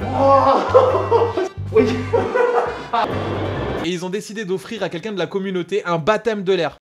Et ils ont décidé d'offrir à quelqu'un de la communauté un baptême de l'air.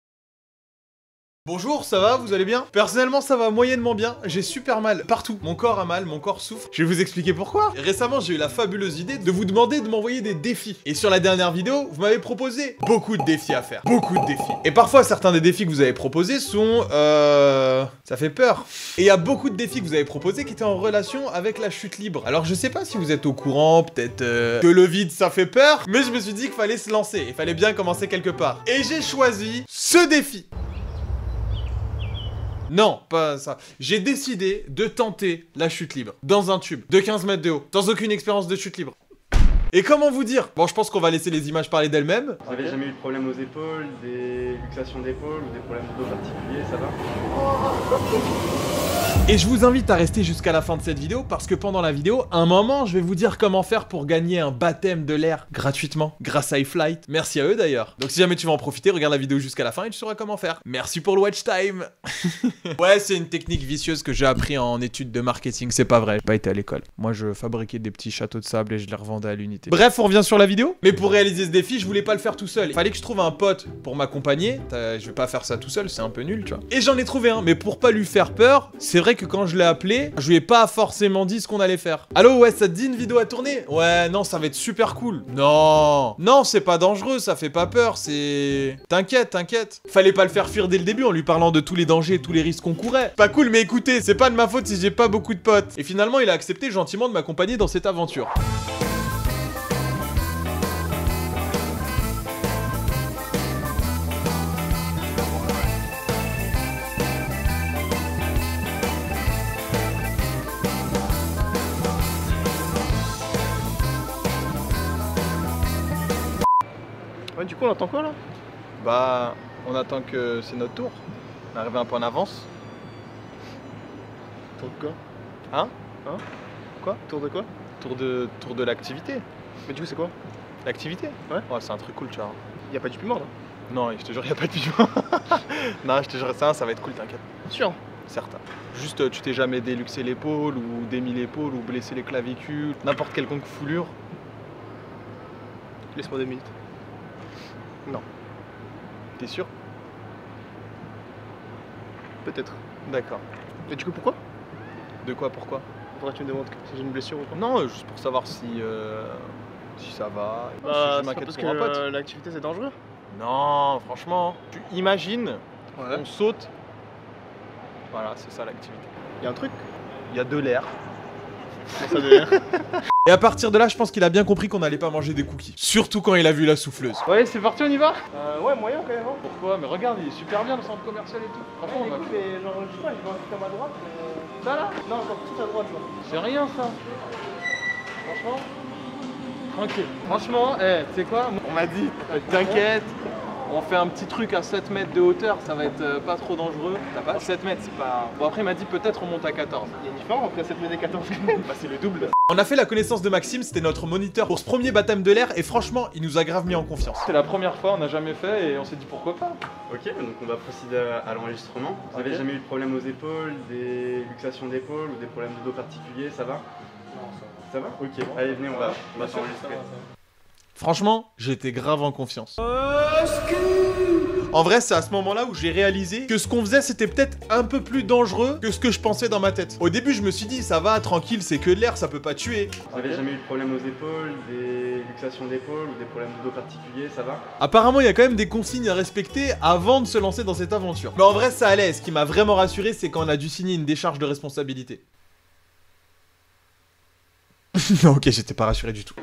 Bonjour, ça va Vous allez bien? Personnellement, ça va moyennement bien. J'ai super mal partout. Mon corps a mal, mon corps souffre. Je vais vous expliquer pourquoi. Récemment, j'ai eu la fabuleuse idée de vous demander de m'envoyer des défis. Et sur la dernière vidéo, vous m'avez proposé beaucoup de défis à faire. Beaucoup de défis. Et parfois, certains des défis que vous avez proposés sont... Euh... Ça fait peur. Et il y a beaucoup de défis que vous avez proposés qui étaient en relation avec la chute libre. Alors, je sais pas si vous êtes au courant, peut-être euh, que le vide, ça fait peur. Mais je me suis dit qu'il fallait se lancer. Il fallait bien commencer quelque part. Et j'ai choisi ce défi. Non, pas ça. J'ai décidé de tenter la chute libre. Dans un tube, de 15 mètres de haut, sans aucune expérience de chute libre. Et comment vous dire? Bon, je pense qu'on va laisser les images parler d'elles-mêmes. Vous avez jamais eu de problème aux épaules, des luxations d'épaule ou des problèmes de dos particuliers, ça va? Et je vous invite à rester jusqu'à la fin de cette vidéo parce que pendant la vidéo, un moment, je vais vous dire comment faire pour gagner un baptême de l'air gratuitement grâce à iFlight. Merci à eux d'ailleurs. Donc si jamais tu veux en profiter, regarde la vidéo jusqu'à la fin et tu sauras comment faire. Merci pour le watch time. ouais, c'est une technique vicieuse que j'ai appris en études de marketing, c'est pas vrai. J'ai pas été à l'école. Moi, je fabriquais des petits châteaux de sable et je les revendais à l'unité. Bref, on revient sur la vidéo. Mais pour réaliser ce défi, je voulais pas le faire tout seul. Il fallait que je trouve un pote pour m'accompagner. Je vais pas faire ça tout seul, c'est un peu nul, tu vois. Et j'en ai trouvé un, mais pour pas lui faire peur, c'est vrai que quand je l'ai appelé, je lui ai pas forcément dit ce qu'on allait faire. Allô, ouais, ça te dit une vidéo à tourner? Ouais, non, ça va être super cool. Non, non, c'est pas dangereux, ça fait pas peur, c'est... T'inquiète, t'inquiète. Fallait pas le faire fuir dès le début en lui parlant de tous les dangers et tous les risques qu'on courait. Pas cool, mais écoutez, c'est pas de ma faute si j'ai pas beaucoup de potes. Et finalement, il a accepté gentiment de m'accompagner dans cette aventure. Ouais, du coup, on attend quoi là? Bah, on attend que c'est notre tour. On est arrivé un peu en avance. Tour de quoi? Hein? Hein? Quoi? Tour de quoi? Tour de, tour de l'activité. Mais du coup, c'est quoi? L'activité? Ouais. Ouais, c'est un truc cool, tu vois. Y'a pas du piment là? Non, je te jure, y a pas de pigeon. non, je te jure, ça, ça va être cool, t'inquiète. Sûr Certain. Juste, euh, tu t'es jamais déluxé l'épaule ou démis l'épaule ou blessé les clavicules, n'importe quelconque foulure. Laisse-moi deux minutes. T'es sûr? Peut-être. D'accord. Et du coup, pourquoi? De quoi, pourquoi? Faudrait que tu me demandes si j'ai une blessure ou pas. Non, juste pour savoir si, euh, si ça va. Bah, Si c'est je m'inquiète parce pour un que pote. euh, l'activité c'est dangereux. Non, franchement, tu imagines, Ouais. on saute? Voilà, c'est ça l'activité. Y'a un truc? Il y a de l'air. Et à partir de là, je pense qu'il a bien compris qu'on n'allait pas manger des cookies. Surtout quand il a vu la souffleuse. Ouais, c'est parti, on y va euh, ouais, moyen quand même. Hein. Pourquoi? Mais regarde, il est super bien le centre commercial et tout. Franchement, on va... mais genre, je sais pas, à ma droite. Mais... Ça là? Non, genre tout à droite là. C'est rien ça. Franchement. Tranquille. Franchement, eh, tu sais quoi? On m'a dit, t'inquiète. On fait un petit truc à 7 mètres de hauteur, ça va être euh, pas trop dangereux. T'as pas 7 mètres, c'est pas. Bon, après, il m'a dit peut-être on monte à 14. Y'a une différence entre 7 mètres et 14 Bah, c'est le double. On a fait la connaissance de Maxime, c'était notre moniteur pour ce premier baptême de l'air, et franchement, il nous a grave mis en confiance. C'est la première fois, on n'a jamais fait, et on s'est dit pourquoi pas. Ok, donc on va procéder à, à l'enregistrement. Vous avez Ok. jamais eu de problème aux épaules, des luxations d'épaule ou des problèmes de dos particuliers, ça va? Ça va Ok, allez venez, on va, on va s'enregistrer. Franchement, j'étais grave en confiance. En vrai, c'est à ce moment-là où j'ai réalisé que ce qu'on faisait, c'était peut-être un peu plus dangereux que ce que je pensais dans ma tête. Au début, je me suis dit, ça va, tranquille, c'est que de l'air, ça peut pas tuer. Vous avez jamais eu de problème aux épaules, des luxations d'épaule ou des problèmes de dos particuliers, ça va Apparemment, il y a quand même des consignes à respecter avant de se lancer dans cette aventure. Mais en vrai, ça allait. Ce qui m'a vraiment rassuré, c'est quand on a dû signer une décharge de responsabilité. non, ok, j'étais pas rassuré du tout.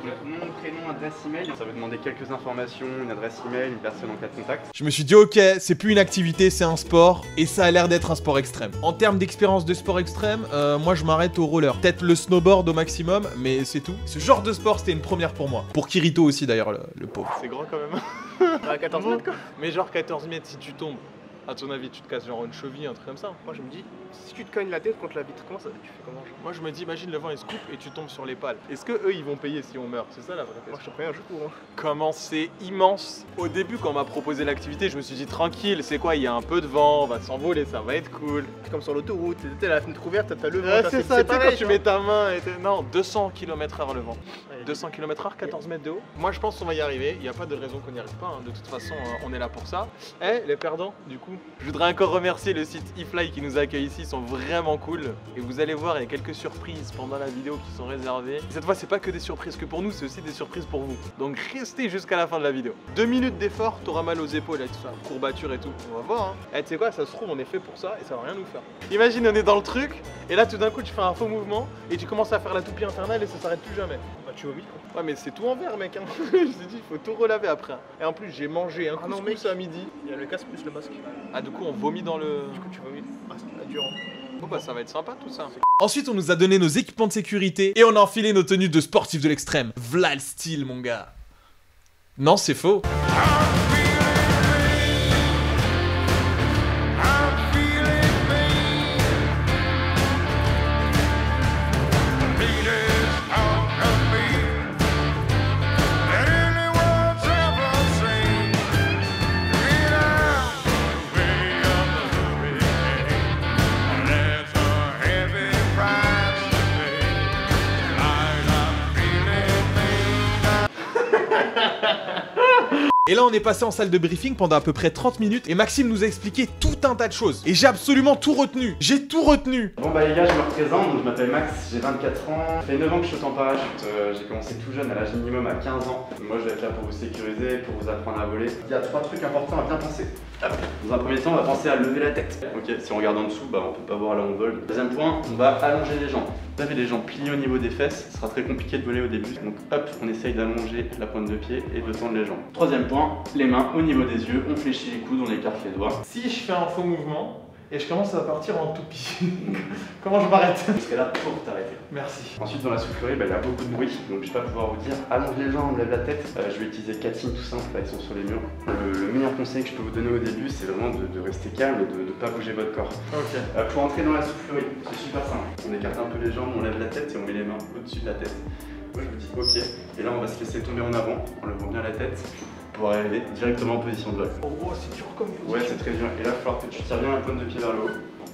Adresse email. Ça veut demander quelques informations, une adresse email, une personne en cas de contact. Je me suis dit, ok, c'est plus une activité, c'est un sport, et ça a l'air d'être un sport extrême. En termes d'expérience de sport extrême, euh, moi je m'arrête au roller. Peut-être le snowboard au maximum, mais c'est tout. Ce genre de sport, c'était une première pour moi. Pour Kirito aussi d'ailleurs, le, le pauvre. C'est grand quand même. À 14 mètres quoi. Mais genre 14 mètres si tu tombes. À ton avis, tu te casses genre une cheville, un truc comme ça? Moi je me dis, si tu te cognes la tête contre la vitre, comment ça tu fais comment genre? Moi je me dis, imagine le vent il se coupe et tu tombes sur les pales. Est-ce que eux ils vont payer si on meurt? C'est ça la vraie Moi je question. te un jeu pour moi. Comment c'est immense Au début, quand on m'a proposé l'activité, je me suis dit tranquille, c'est quoi? Il y a un peu de vent, on va s'envoler, ça va être cool. C'est comme sur l'autoroute, t'as la fenêtre ouverte, t'as le vent, t'as- c'est ça, tu sais, quand tu mets ta main et t'es- Non, 200 km/h le vent. Ouais, 200 km/h, 14 mètres de haut. Moi, je pense qu'on va y arriver. Il n'y a pas de raison qu'on n'y arrive pas. hein. De toute façon, euh, on est là pour ça. Eh, les perdants, du coup. Je voudrais encore remercier le site eFly qui nous accueille ici. Ils sont vraiment cool. Et vous allez voir, il y a quelques surprises pendant la vidéo qui sont réservées. Et cette fois, c'est pas que des surprises que pour nous, c'est aussi des surprises pour vous. Donc, restez jusqu'à la fin de la vidéo. Deux minutes d'effort, t'auras mal aux épaules et tout ça. Courbature et tout. On va voir. Hein. Eh, tu sais quoi, ça se trouve, on est fait pour ça et ça va rien nous faire. Imagine, on est dans le truc. Et là, tout d'un coup, tu fais un faux mouvement et tu commences à faire la toupie infernale et ça s'arrête plus jamais. Bah tu vomis quoi. Ouais mais c'est tout en vert mec hein. Je t'ai dit il faut tout relaver après. Et en plus j'ai mangé un Ah non, couscous à midi. Il y a le casque plus le masque. Ah du coup on vomit dans le... Du coup tu vomis. Ah c'est dur. hein. Bon bah ça va être sympa tout ça. Ensuite on nous a donné nos équipements de sécurité et on a enfilé nos tenues de sportifs de l'extrême. V'là le style mon gars. Non c'est faux. Et là on est passé en salle de briefing pendant à peu près 30 minutes et Maxime nous a expliqué tout un tas de choses. Et j'ai absolument tout retenu. J'ai tout retenu. Bon bah les gars, je me représente, donc je m'appelle Max, j'ai 24 ans, ça fait 9 ans que je saute en parachute, Euh, j'ai commencé tout jeune à l'âge minimum à 15 ans. Moi je vais être là pour vous sécuriser, pour vous apprendre à voler. Il y a trois trucs importants à bien penser. Dans un premier temps, on va penser à lever la tête. Ok, si on regarde en dessous, bah on peut pas voir là où on vole. Deuxième point, on va allonger les jambes. Vous avez les jambes pliées au niveau des fesses, ce sera très compliqué de voler au début. Donc hop, on essaye d'allonger la pointe de pied et de tendre les jambes. Troisième point, les mains au niveau des yeux, on fléchit les coudes, on écarte les doigts. Si je fais un faux mouvement et je commence à partir en toupie, comment je m'arrête? Serai là pour t'arrêter. Merci. Ensuite, dans la soufflerie, bah, il y a beaucoup de bruit, donc je vais pas pouvoir vous dire allonge les jambes, lève la tête. Euh, je vais utiliser quatre signes tout simples, là, ils sont sur les murs. Le, le meilleur conseil que je peux vous donner au début, c'est vraiment de, de rester calme et de ne pas bouger votre corps. Ok. Euh, pour entrer dans la soufflerie, c'est super simple. On écarte un peu les jambes, on lève la tête et on met les mains au-dessus de la tête. Moi, je vous dis ok, et là, on va se laisser tomber en avant, en levant bien la tête pour arriver directement en position de vol. Oh c'est dur comme Ouais, c'est très dur. Et là, il va falloir que tu tires bien la pointe de pied vers le haut.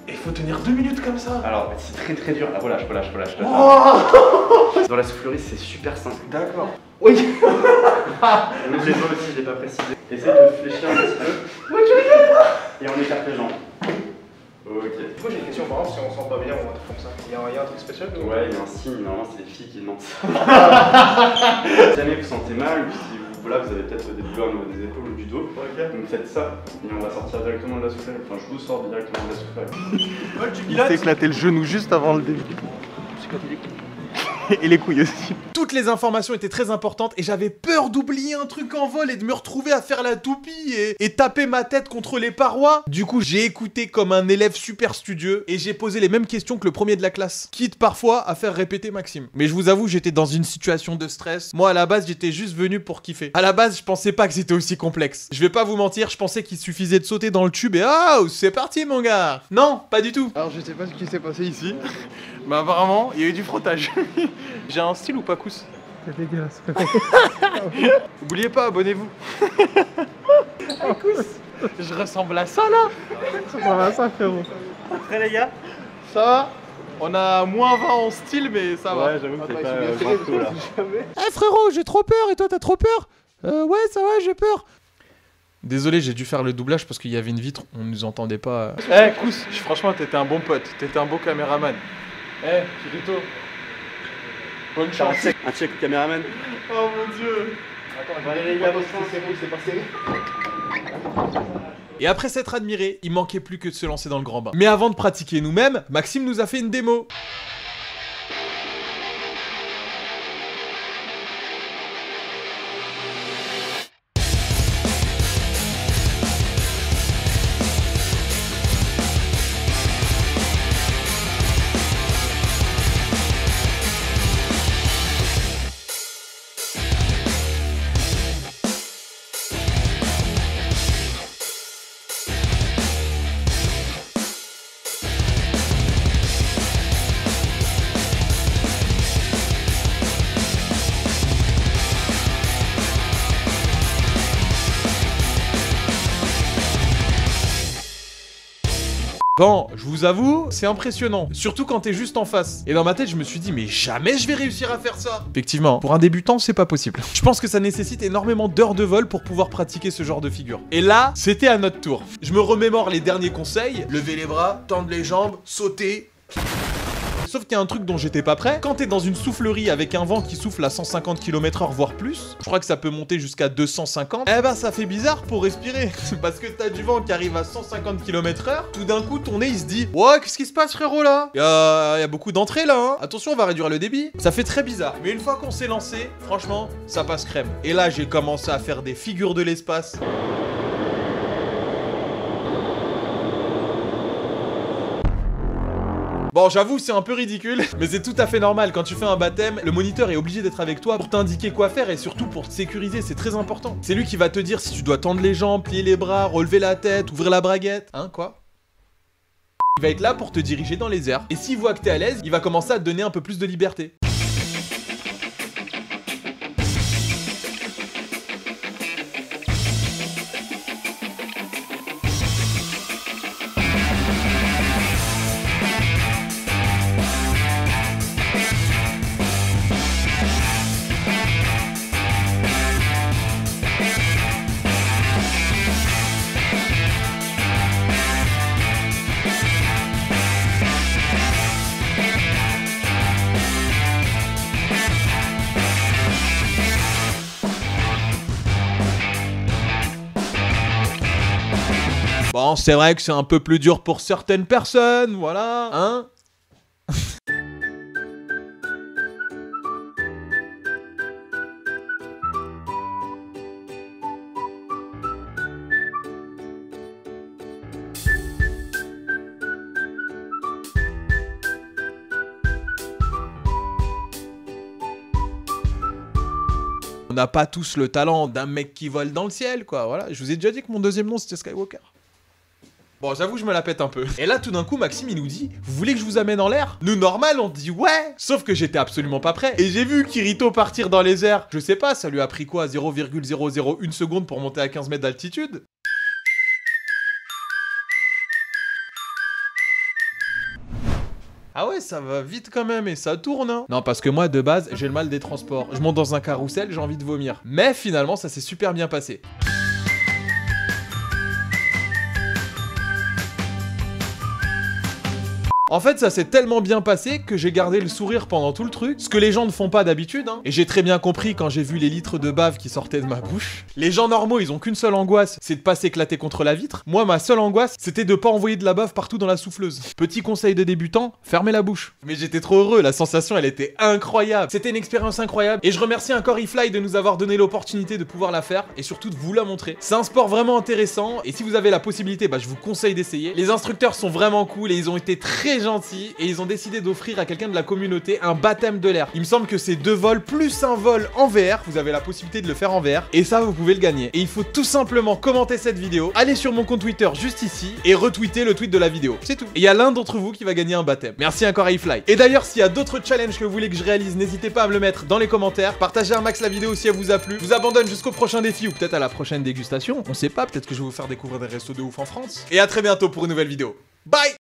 Et il faut tenir deux minutes comme ça. Alors, c'est très très dur. Ah, relâche, relâche, relâche. Oh Dans la soufflerie, c'est super simple. D'accord. Oui ouvre les doigts aussi, je l'ai pas précisé. Essaye de fléchir un petit peu. Et on écarte les jambes. Ok. Du coup j'ai une question par exemple si on sent pas bien ou un truc comme ça. Il y a, un- il y a un truc spécial ou- Ouais, il y a un signe, normalement c'est les filles qui demandent ça. si jamais vous sentez mal, ou si vous, voilà, vous avez peut-être des douleurs au niveau des épaules ou du dos, donc faites ça, et on va sortir directement de la soufflerie. Enfin, je vous sors directement de la soufflerie. Il s'est éclaté le genou juste avant le début. Et les couilles aussi. Toutes les informations étaient très importantes et j'avais peur d'oublier un truc en vol et de me retrouver à faire la toupie et, et taper ma tête contre les parois. Du coup, j'ai écouté comme un élève super studieux et j'ai posé les mêmes questions que le premier de la classe. Quitte parfois à faire répéter Maxime. Mais je vous avoue, j'étais dans une situation de stress. Moi, à la base, j'étais juste venu pour kiffer. À la base, je pensais pas que c'était aussi complexe. Je vais pas vous mentir, je pensais qu'il suffisait de sauter dans le tube et ah, c'est parti mon gars. Non, pas du tout. Alors je sais pas ce qui s'est passé ici. Bah apparemment, il y a eu du frottage. J'ai un style ou pas cousse C'est dégueulasse. Oubliez pas, abonnez-vous. Cousse Je ressemble à ça là Ça va ça frérot. Après les gars Ça va? On a moins 20 en style, mais ça va. Ouais, j'avoue que c'est pas euh, partout, là. Eh frérot, j'ai trop peur et toi t'as trop peur? Euh ouais, ça va, j'ai peur. Désolé, j'ai dû faire le doublage parce qu'il y avait une vitre, on nous entendait pas. Eh, Kous, franchement, t'étais un bon pote, t'étais un beau caméraman. Eh, Chirito. Bonne chance. Un check au caméraman. Oh mon dieu. Attends, c'est c'est. Et après s'être admiré, il manquait plus que de se lancer dans le grand bain. Mais avant de pratiquer nous-mêmes, Maxime nous a fait une démo. Bon, je vous avoue, c'est impressionnant. Surtout quand t'es juste en face. Et dans ma tête, je me suis dit, mais jamais je vais réussir à faire ça. Effectivement, pour un débutant, c'est pas possible. Je pense que ça nécessite énormément d'heures de vol pour pouvoir pratiquer ce genre de figure. Et là, c'était à notre tour. Je me remémore les derniers conseils. Lever les bras, tendre les jambes, sauter. Sauf qu'il y a un truc dont j'étais pas prêt. Quand t'es dans une soufflerie avec un vent qui souffle à 150 km/h, voire plus, je crois que ça peut monter jusqu'à 250, eh ben ça fait bizarre pour respirer. Parce que t'as du vent qui arrive à 150 km/h, tout d'un coup ton nez il se dit Ouais, qu'est-ce qui se passe frérot là? Il y a, y a beaucoup d'entrées là, hein Attention, on va réduire le débit. Ça fait très bizarre. Mais une fois qu'on s'est lancé, franchement, ça passe crème. Et là, j'ai commencé à faire des figures de l'espace. Bon, j'avoue, c'est un peu ridicule, mais c'est tout à fait normal. Quand tu fais un baptême, le moniteur est obligé d'être avec toi pour t'indiquer quoi faire et surtout pour te sécuriser, c'est très important. C'est lui qui va te dire si tu dois tendre les jambes, plier les bras, relever la tête, ouvrir la braguette. Hein, quoi Il va être là pour te diriger dans les airs. Et s'il voit que t'es à l'aise, il va commencer à te donner un peu plus de liberté. C'est vrai que c'est un peu plus dur pour certaines personnes, voilà, hein On n'a pas tous le talent d'un mec qui vole dans le ciel, quoi. Voilà, je vous ai déjà dit que mon deuxième nom c'était Skywalker. Bon, j'avoue, je me la pète un peu. Et là, tout d'un coup, Maxime, il nous dit Vous voulez que je vous amène en l'air? Nous, normal, on dit ouais Sauf que j'étais absolument pas prêt. Et j'ai vu Kirito partir dans les airs. Je sais pas, ça lui a pris quoi 0,001 seconde pour monter à 15 mètres d'altitude? Ah ouais, ça va vite quand même et ça tourne. Hein. Non, parce que moi, de base, j'ai le mal des transports. Je monte dans un carrousel, j'ai envie de vomir. Mais finalement, ça s'est super bien passé. En fait, ça s'est tellement bien passé que j'ai gardé le sourire pendant tout le truc, ce que les gens ne font pas d'habitude, hein. Et j'ai très bien compris quand j'ai vu les litres de bave qui sortaient de ma bouche. Les gens normaux, ils ont qu'une seule angoisse, c'est de pas s'éclater contre la vitre. Moi, ma seule angoisse, c'était de pas envoyer de la bave partout dans la souffleuse. Petit conseil de débutant, fermez la bouche. Mais j'étais trop heureux, la sensation, elle était incroyable. C'était une expérience incroyable, et je remercie encore eFly de nous avoir donné l'opportunité de pouvoir la faire, et surtout de vous la montrer. C'est un sport vraiment intéressant, et si vous avez la possibilité, bah je vous conseille d'essayer. Les instructeurs sont vraiment cool, et ils ont été très gentils et ils ont décidé d'offrir à quelqu'un de la communauté un baptême de l'air. Il me semble que c'est deux vols plus un vol en VR. Vous avez la possibilité de le faire en VR et ça vous pouvez le gagner. Et il faut tout simplement commenter cette vidéo, aller sur mon compte Twitter juste ici et retweeter le tweet de la vidéo. C'est tout. Et il y a l'un d'entre vous qui va gagner un baptême. Merci encore à iFly. Et d'ailleurs, s'il y a d'autres challenges que vous voulez que je réalise, n'hésitez pas à me le mettre dans les commentaires. Partagez un max la vidéo si elle vous a plu. Vous abandonne jusqu'au prochain défi ou peut-être à la prochaine dégustation. On sait pas, peut-être que je vais vous faire découvrir des restos de ouf en France. Et à très bientôt pour une nouvelle vidéo. Bye